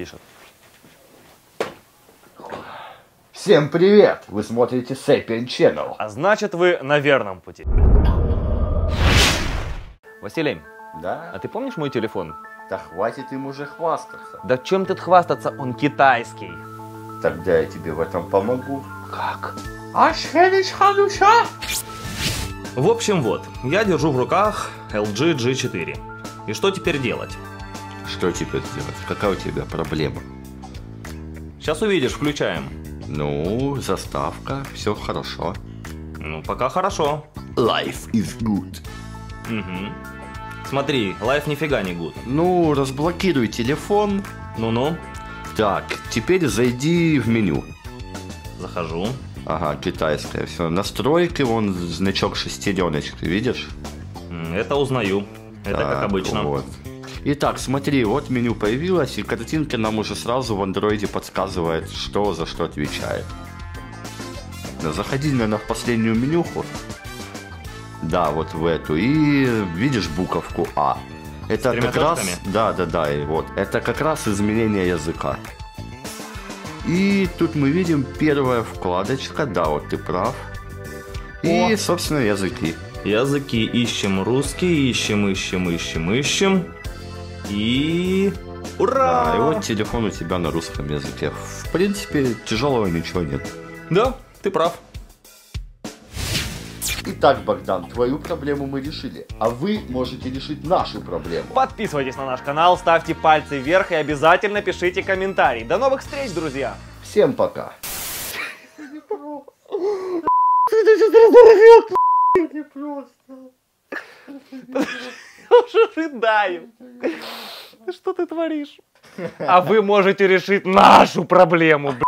Пишет. Всем привет! Вы смотрите Sapien Channel. А значит, вы на верном пути. Василий, Да? а ты помнишь мой телефон? Да хватит им уже хвастаться. Да чем тут хвастаться, он китайский. Тогда я тебе в этом помогу. Как? В общем, вот, я держу в руках LG G4. И что теперь делать? Что теперь делать? Какая у тебя проблема? Сейчас увидишь, включаем. Ну, заставка, все хорошо. Ну, пока хорошо. Life is good. Угу. Смотри, лайф нифига не гуд. Ну, разблокируй телефон. Ну-ну, Так, теперь зайди в меню. захожу. Ага, китайское все. Настройки, вон значок шестереночки, видишь? Это узнаю. Это как Так, обычно. вот. Итак, смотри, вот меню появилось, и картинка нам уже сразу в андроиде подсказывает, что за что отвечает. Да, заходи, наверное, в последнюю менюху. Да, вот в эту. И видишь буковку А. Это как раз... Да, да, да, и вот. Это как раз изменение языка. И тут мы видим первая вкладочка. Да, вот ты прав. И, О. собственно, языки. Языки ищем русский, ищем, ищем, ищем, ищем. И... Ура! Да, и вот телефон у тебя на русском языке. В принципе, тяжелого ничего нет. Да, ты прав. Итак, Богдан, твою проблему мы решили, а вы можете решить нашу проблему. Подписывайтесь на наш канал, ставьте пальцы вверх и обязательно пишите комментарии. До новых встреч, друзья! Всем пока. Уже рыдаю. Что ты творишь? А вы можете решить нашу проблему, блядь.